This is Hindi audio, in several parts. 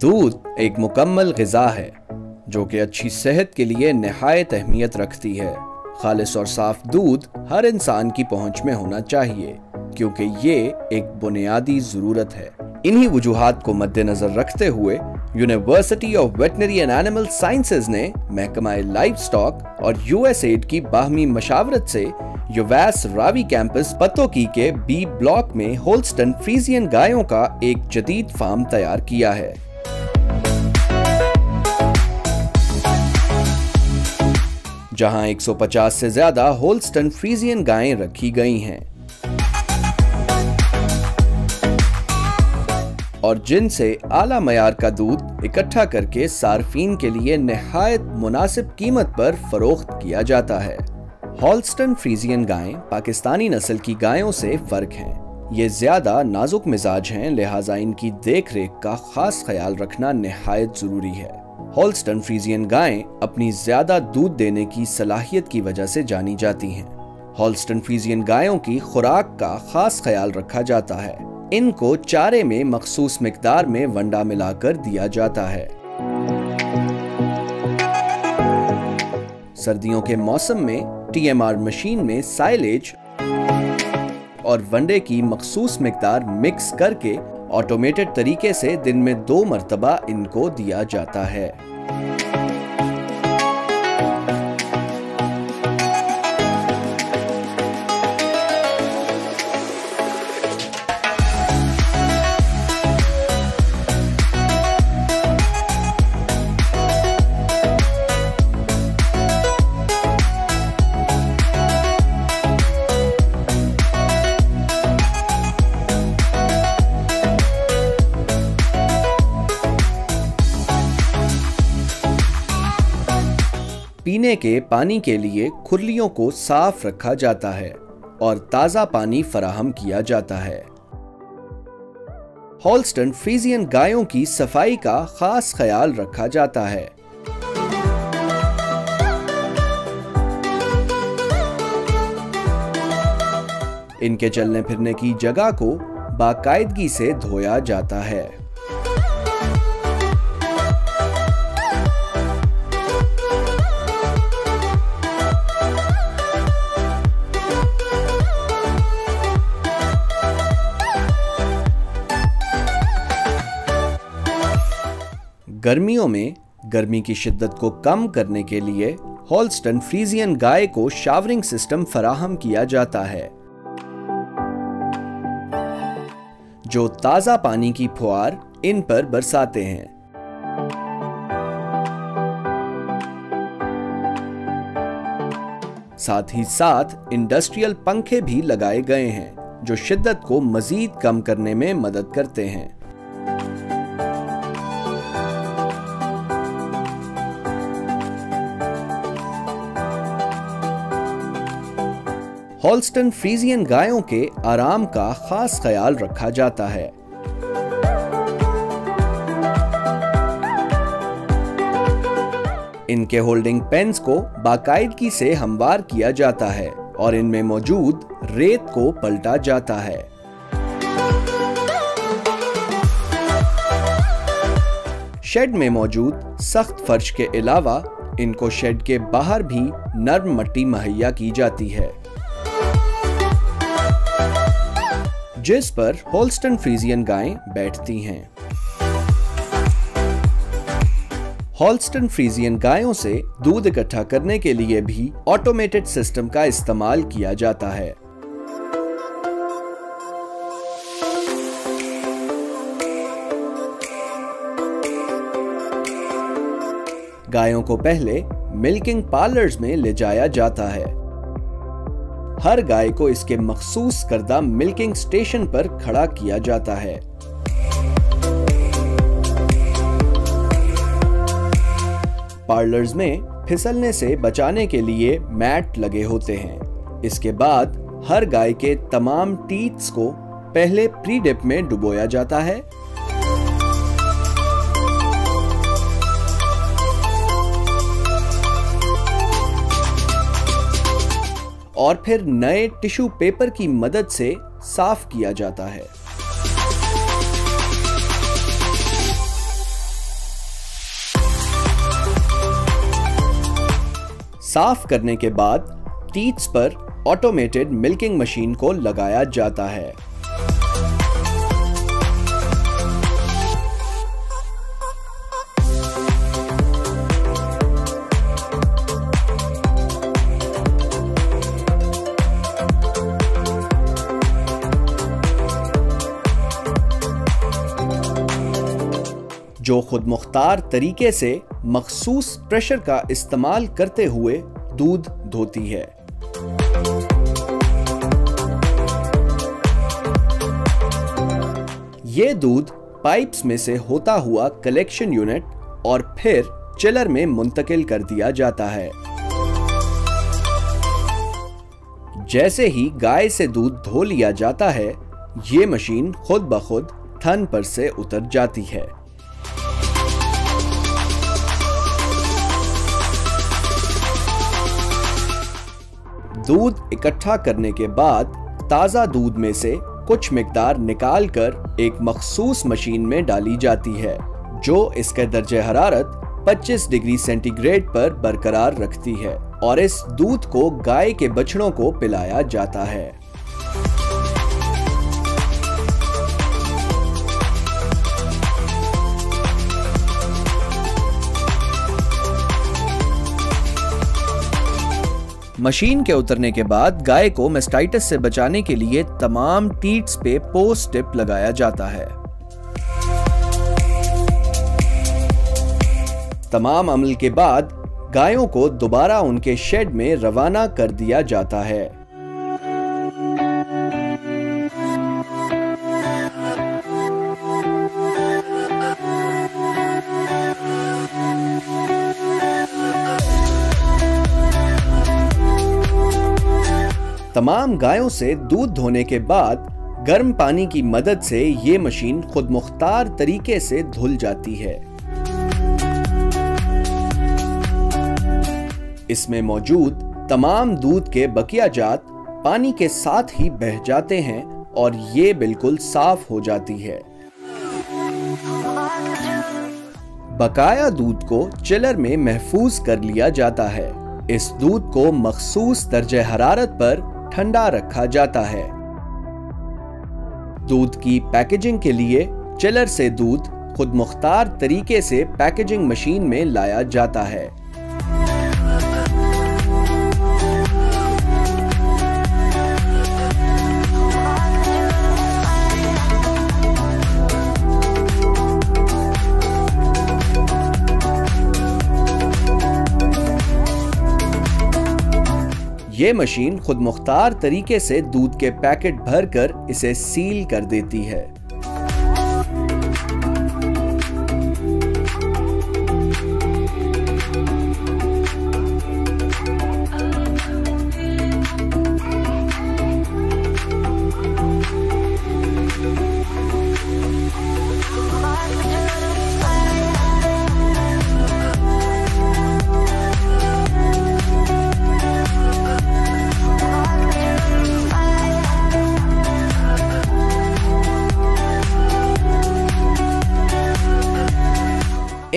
दूध एक मुकम्मल गज़ा है, जो कि अच्छी सेहत के लिए नहायत अहमियत रखती है। खालिश और साफ़ दूध हर इंसान की पहुँच में होना चाहिए, क्योंकि ये एक बुनियादी ज़रूरत है। इन्हीं वजूहत को मद्देनजर रखते हुए university of veterinary and animal sciences ने महकमा लाइफ स्टॉक और यूएसएड की बाहमी मशावरत से युवैस रावी कैंपस पतोकी के बी ब्लॉक में होल्स्टन फ्रीजियन गायों का एक जदीद फार्म तैयार किया है। जहाँ 150 से ज़्यादा होल्स्टन फ्रीजियन गायें रखी गई हैं। और जिनसे आला मैार का दूध इकट्ठा करके सार्फिन के लिए नहायत मुनासिब कीमत पर फरोख्त किया जाता है। हॉल्स्टन फ्रीजियन गायें पाकिस्तानी नस्ल की गायों से फ़र्क हैं। ये ज़्यादा नाजुक मिजाज हैं, लिहाजा इनकी देख रेख का खास ख्याल रखना नहायत ज़रूरी है। हॉल्स्टन फ्रीजियन गायें अपनी ज़्यादा दूध देने की सलाहियत की वजह से जानी जाती हैं। हॉल्स्टन फ्रीजियन गायों की खुराक का खास ख्याल रखा जाता है। इनको चारे में मखसूस मकदार में वंडा मिलाकर दिया जाता है। सर्दियों के मौसम में टीएमआर मशीन में साइलेज और वंडे की मखसूस मकदार मिक्स करके ऑटोमेटेड तरीके से दिन में दो मरतबा इनको दिया जाता है। पीने के पानी के लिए खुरलियों को साफ़ रखा जाता है और ताज़ा पानी फराहम किया जाता है। हॉल्स्टन फ्रीजियन गायों की सफ़ाई का खास ख्याल रखा जाता है। इनके चलने फिरने की जगह को बाकायदगी से धोया जाता है। गर्मियों में गर्मी की शिद्दत को कम करने के लिए हॉल्स्टन फ्रीजियन गाय को शावरिंग सिस्टम फराहम किया जाता है। जो ताज़ा पानी की फुहार इन पर बरसाते हैं। साथ ही साथ इंडस्ट्रियल पंखे भी लगाए गए हैं, जो शिद्दत को मजीद कम करने में मदद करते हैं। हॉल्स्टन फ्रीजियन गायों के आराम का खास ख्याल रखा जाता है। इनके होल्डिंग पेन्स को बाकायदगी से हमवार किया जाता है और इनमें मौजूद रेत को पलटा जाता है। शेड में मौजूद सख्त फर्श के अलावा इनको शेड के बाहर भी नर्म मट्टी मुहैया की जाती है। जिस पर होल्स्टन फ्रीजियन गायें बैठती हैं। हॉल्स्टन फ्रीजियन गायों से दूध इकट्ठा करने के लिए भी ऑटोमेटेड सिस्टम का इस्तेमाल किया जाता है। गायों को पहले मिल्किंग पार्लर्स में ले जाया जाता है। हर गाय को इसके मखसूस करदा मिल्किंग स्टेशन पर खड़ा किया जाता है। पार्लर्स में फिसलने से बचाने के लिए मैट लगे होते हैं। इसके बाद हर गाय के तमाम टीथ्स को पहले प्री डिप में डुबोया जाता है। और फिर नए टिश्यू पेपर की मदद से साफ़ किया जाता है। साफ़ करने के बाद टीथ्स पर ऑटोमेटेड मिल्किंग मशीन को लगाया जाता है। जो खुद मुख्तार तरीके से मखसूस प्रेशर का इस्तेमाल करते हुए दूध धोती है। ये दूध पाइप्स में से होता हुआ कलेक्शन यूनिट और फिर चिलर में मुंतकिल कर दिया जाता है। जैसे ही गाय से दूध धो लिया जाता है, ये मशीन खुद ब खुद थन पर से उतर जाती है। दूध इकट्ठा करने के बाद ताज़ा दूध में से कुछ मकदार निकाल कर एक मखसूस मशीन में डाली जाती है, जो इसके दर्ज हरारत 25 डिग्री सेंटीग्रेड पर बरकरार रखती है और इस दूध को गाय के बछड़ों को पिलाया जाता है। मशीन के उतरने के बाद गाय को मेस्टाइटिस से बचाने के लिए तमाम टीट्स पे पोस्ट टिप लगाया जाता है। तमाम अमल के बाद गायों को दोबारा उनके शेड में रवाना कर दिया जाता है। तमाम गायों से दूध धोने के बाद गर्म पानी की मदद से ये मशीन खुद मुख्तार तरीके से धुल जाती है। इसमें मौजूद तमाम दूध के बकिया जात पानी के साथ ही बह जाते हैं और ये बिल्कुल साफ़ हो जाती है। बकाया दूध को चिलर में महफूज कर लिया जाता है। इस दूध को मखसूस दर्ज हरारत पर ठंडा रखा जाता है। दूध की पैकेजिंग के लिए चिलर से दूध खुद मुख्तार तरीके से पैकेजिंग मशीन में लाया जाता है। ये मशीन खुद मुख्तार तरीके से दूध के पैकेट भरकर इसे सील कर देती है।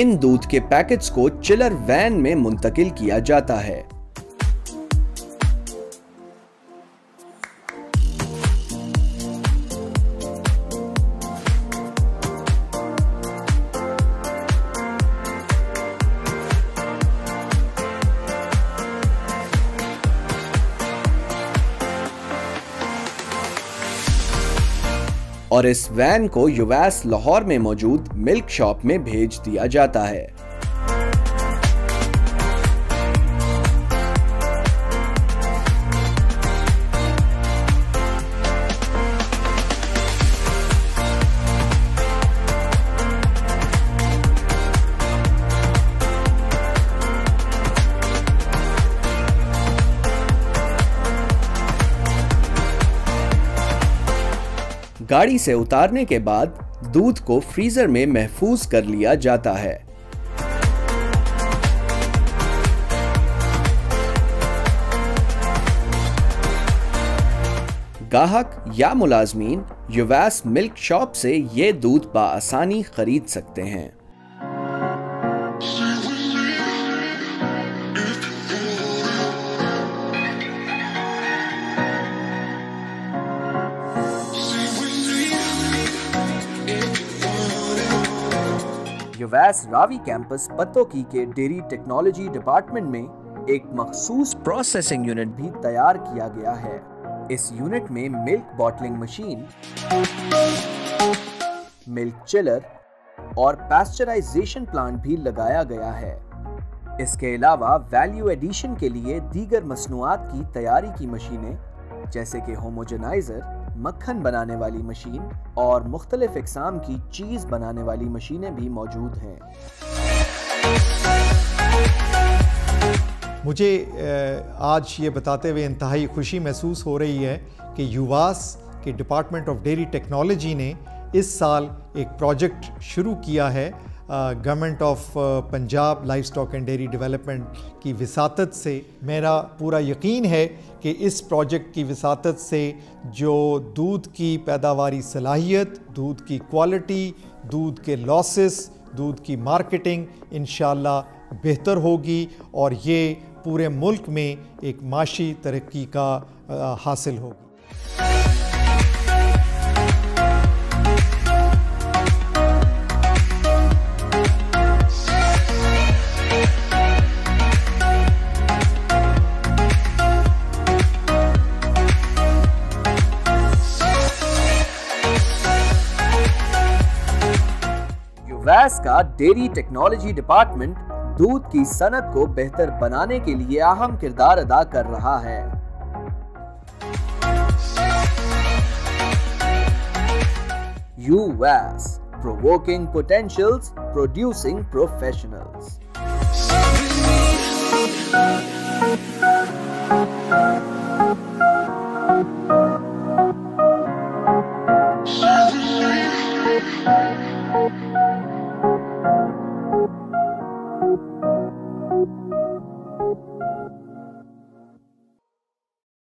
इन दूध के पैकेट्स को चिलर वैन में मुंतकिल किया जाता है। और इस वैन को युवैस लाहौर में मौजूद मिल्क शॉप में भेज दिया जाता है। गाड़ी से उतारने के बाद दूध को फ्रीजर में महफूज कर लिया जाता है। गाहक या मुलाजमीन युवास मिल्क शॉप से ये दूध बासानी खरीद सकते हैं। यूवैस रावी कैंपस पत्तोकी के डेयरी टेक्नोलॉजी डिपार्टमेंट में एक मखसूस प्रोसेसिंग यूनिट भी तैयार किया गया है। इस यूनिट में milk bottling machine milk chiller और पैस्चराइजेशन प्लांट भी लगाया गया है। इसके अलावा वैल्यू एडिशन के लिए दीगर मसनुआत की तैयारी की मशीनें, जैसे कि होमोजेनाइजर मक्खन बनाने वाली मशीन और मुख्तलिफ़ इकसाम की चीज़ बनाने वाली मशीनें भी मौजूद हैं। मुझे आज ये बताते हुए इंतहाई खुशी महसूस हो रही है कि युवास के डिपार्टमेंट ऑफ़ डेयरी टेक्नोलॉजी ने इस साल एक प्रोजेक्ट शुरू किया है government of Punjab livestock and dairy development की विसात से मेरा पूरा यकीन है कि इस प्रोजेक्ट की विसात से जो दूध की पैदावारी सलाहियत, दूध की क्वालिटी दूध के लॉसेस दूध की मार्केटिंग इन बेहतर होगी और ये पूरे मुल्क में एक माशी तरक्की का हासिल होगी। वैस का डेयरी टेक्नोलॉजी डिपार्टमेंट दूध की सनत को बेहतर बनाने के लिए अहम किरदार अदा कर रहा है। US provoking potentials producing professionals